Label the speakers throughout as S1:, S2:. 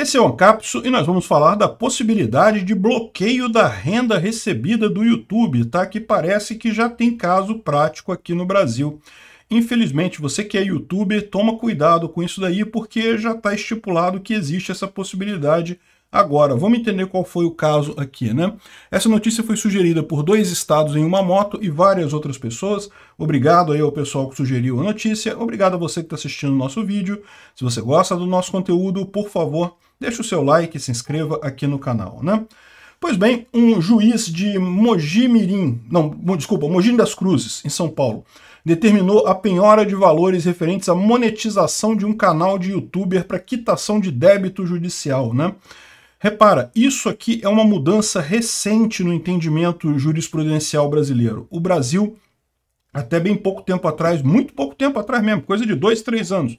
S1: Esse é o Ancapso e nós vamos falar da possibilidade de bloqueio da renda recebida do YouTube, tá? Que parece que já tem caso prático aqui no Brasil. Infelizmente, você que é youtuber, toma cuidado com isso daí, porque já está estipulado que existe essa possibilidade Agora, vamos entender qual foi o caso aqui, né? Essa notícia foi sugerida por dois estados em uma moto e várias outras pessoas. Obrigado aí ao pessoal que sugeriu a notícia. Obrigado a você que está assistindo o nosso vídeo. Se você gosta do nosso conteúdo, por favor, deixe o seu like e se inscreva aqui no canal, né? Pois bem, um juiz de Mogi Mirim, não, desculpa, Mogi das Cruzes, em São Paulo, determinou a penhora de valores referentes à monetização de um canal de youtuber para quitação de débito judicial, né? Repara, isso aqui é uma mudança recente no entendimento jurisprudencial brasileiro. O Brasil, até bem pouco tempo atrás, muito pouco tempo atrás mesmo, coisa de dois, três anos,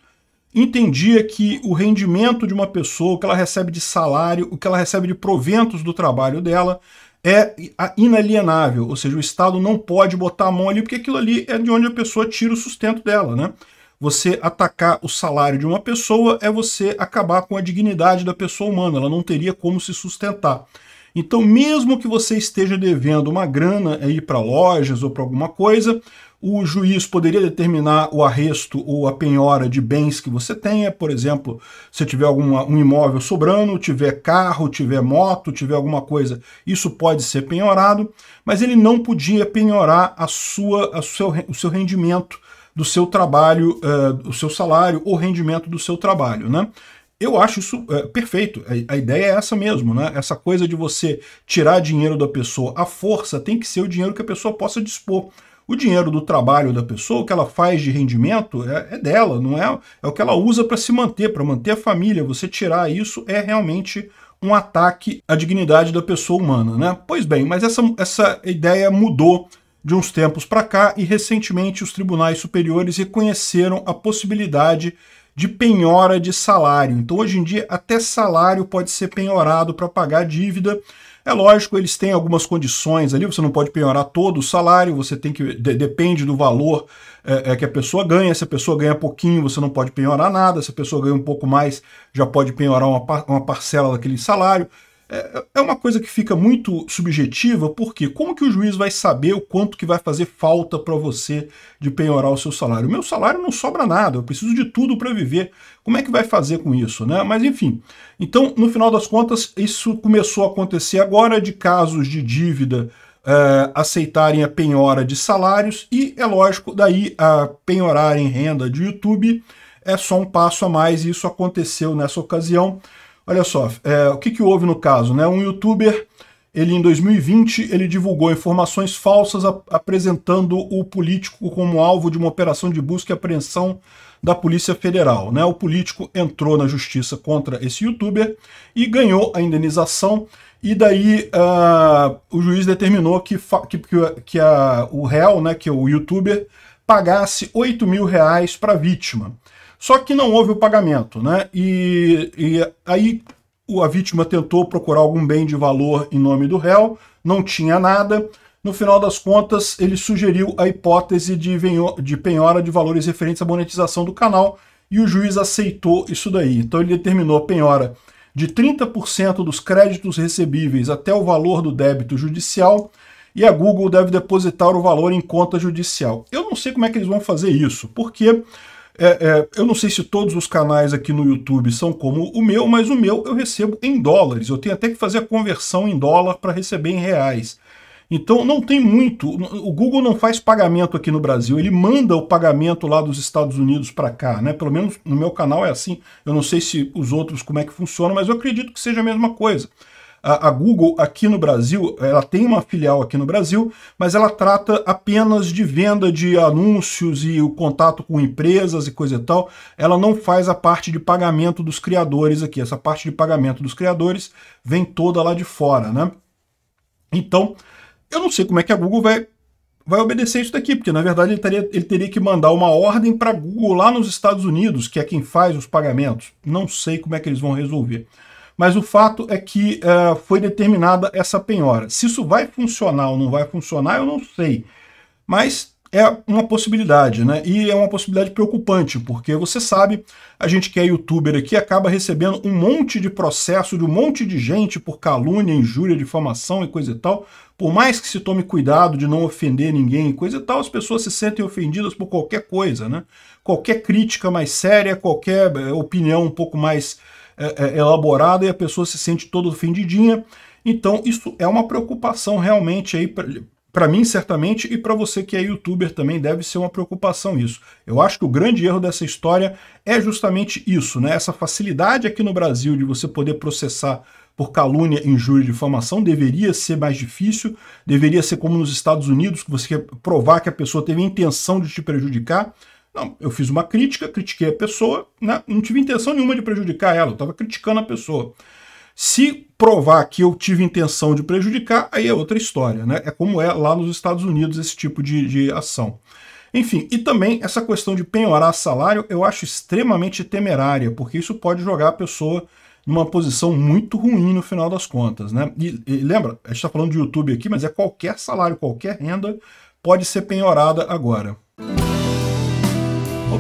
S1: entendia que o rendimento de uma pessoa, o que ela recebe de salário, o que ela recebe de proventos do trabalho dela, é inalienável, ou seja, o Estado não pode botar a mão ali, porque aquilo ali é de onde a pessoa tira o sustento dela, né? você atacar o salário de uma pessoa é você acabar com a dignidade da pessoa humana, ela não teria como se sustentar. Então, mesmo que você esteja devendo uma grana aí para lojas ou para alguma coisa, o juiz poderia determinar o arresto ou a penhora de bens que você tenha, por exemplo, se tiver algum um imóvel sobrando, tiver carro, tiver moto, tiver alguma coisa, isso pode ser penhorado, mas ele não podia penhorar a sua, a seu, o seu rendimento do seu trabalho, uh, o seu salário ou rendimento do seu trabalho, né? Eu acho isso uh, perfeito. A, a, ideia é essa mesmo, né? Essa coisa de você tirar dinheiro da pessoa à força tem que ser o dinheiro que a pessoa possa dispor. O dinheiro do trabalho da pessoa, o que ela faz de rendimento, é, é dela, não é? É o que ela usa para se manter, para manter a família. Você tirar isso é realmente um ataque à dignidade da pessoa humana, né? Pois bem, mas essa, essa ideia mudou de uns tempos para cá e recentemente os tribunais superiores reconheceram a possibilidade de penhora de salário. Então hoje em dia até salário pode ser penhorado para pagar dívida. É lógico, eles têm algumas condições ali, você não pode penhorar todo o salário, você tem que. De, depende do valor é, é, que a pessoa ganha. Se a pessoa ganha pouquinho, você não pode penhorar nada. Se a pessoa ganha um pouco mais, já pode penhorar uma, uma parcela daquele salário. É, é uma coisa que fica muito subjetiva, porque como que o juiz vai saber o quanto que vai fazer falta para você de penhorar o seu salário? O meu salário não sobra nada, eu preciso de tudo para viver. Como é que vai fazer com isso, né? Mas enfim. Então, no final das contas, isso começou a acontecer agora de casos de dívida é, aceitarem a penhora de salários e, é lógico, daí a penhorarem renda de YouTube é só um passo a mais e isso aconteceu nessa ocasião. Olha só, é, o que, que houve no caso? Né? Um youtuber, ele em 2020, ele divulgou informações falsas apresentando o político como alvo de uma operação de busca e apreensão da Polícia Federal. Né? O político entrou na justiça contra esse youtuber e ganhou a indenização e daí uh, o juiz determinou que, que, que a, o réu, né, que é o youtuber, pagasse 8 mil reais para a vítima. Só que não houve o pagamento, né? E, e aí a vítima tentou procurar algum bem de valor em nome do réu, não tinha nada. No final das contas, ele sugeriu a hipótese de, de penhora de valores referentes à monetização do canal e o juiz aceitou isso daí. Então ele determinou a penhora de 30% dos créditos recebíveis até o valor do débito judicial e a Google deve depositar o valor em conta judicial. Eu não sei como é que eles vão fazer isso, porque é, é, eu não sei se todos os canais aqui no YouTube são como o meu, mas o meu eu recebo em dólares. Eu tenho até que fazer a conversão em dólar para receber em reais. Então não tem muito. O Google não faz pagamento aqui no Brasil, ele manda o pagamento lá dos Estados Unidos para cá, né? Pelo menos no meu canal é assim. Eu não sei se os outros como é que funciona, mas eu acredito que seja a mesma coisa. A, a, Google aqui no Brasil, ela tem uma filial aqui no Brasil, mas ela trata apenas de venda de anúncios e o contato com empresas e coisa e tal. Ela não faz a parte de pagamento dos criadores aqui. Essa parte de pagamento dos criadores vem toda lá de fora, né? Então, eu não sei como é que a Google vai vai obedecer isso daqui, porque na verdade ele, teria, ele teria que mandar uma ordem para Google lá nos Estados Unidos, que é quem faz os pagamentos. Não sei como é que eles vão resolver mas o fato é que uh, foi determinada essa penhora. Se isso vai funcionar ou não vai funcionar, eu não sei. Mas é uma possibilidade, né? E é uma possibilidade preocupante, porque você sabe, a gente que é youtuber aqui acaba recebendo um monte de processo de um monte de gente por calúnia, injúria, difamação e coisa e tal. Por mais que se tome cuidado de não ofender ninguém e coisa e tal, as pessoas se sentem ofendidas por qualquer coisa, né? Qualquer crítica mais séria, qualquer é, opinião um pouco mais é, é, elaborada e a pessoa se sente toda ofendidinha. Então, isso é uma preocupação realmente aí para mim, certamente, e para você que é youtuber também deve ser uma preocupação isso. Eu acho que o grande erro dessa história é justamente isso, né? Essa facilidade aqui no Brasil de você poder processar por calúnia, injúria e difamação deveria ser mais difícil, deveria ser como nos Estados Unidos, que você quer provar que a pessoa teve a intenção de te prejudicar. Não, eu fiz uma crítica, critiquei a pessoa, né? não tive intenção nenhuma de prejudicar ela, eu estava criticando a pessoa. Se provar que eu tive intenção de prejudicar, aí é outra história, né? É como é lá nos Estados Unidos esse tipo de, de ação. Enfim, e também essa questão de penhorar salário eu acho extremamente temerária, porque isso pode jogar a pessoa numa posição muito ruim no final das contas, né? E, e lembra, a gente está falando de YouTube aqui, mas é qualquer salário, qualquer renda pode ser penhorada agora.